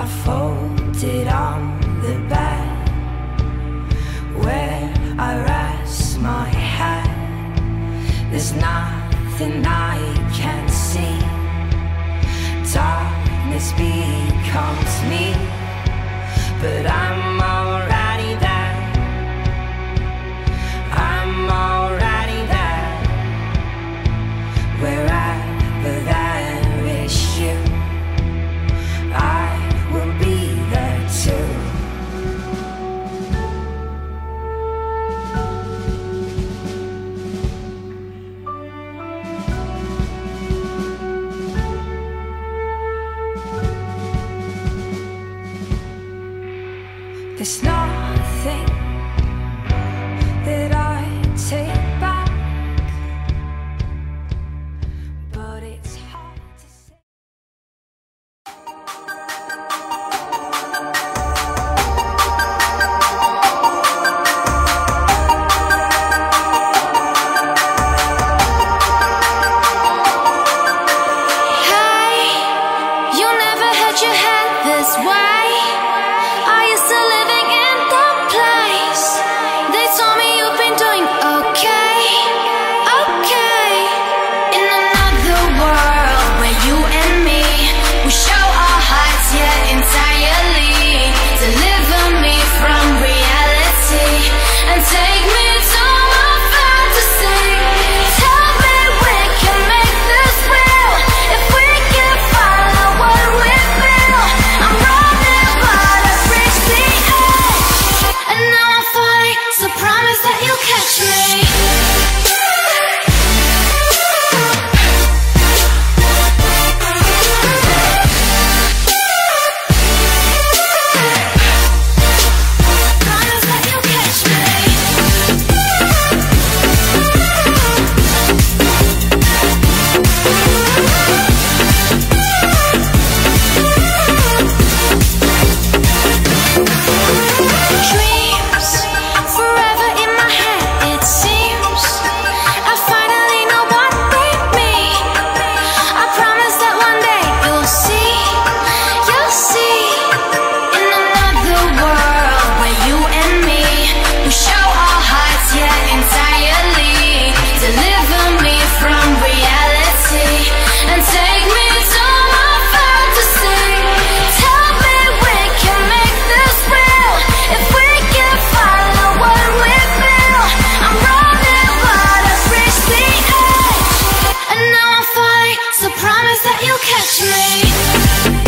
I fold it on the bed where I rest my head. There's nothing I can see. Darkness becomes me, but I'm alright. There's no you catch me?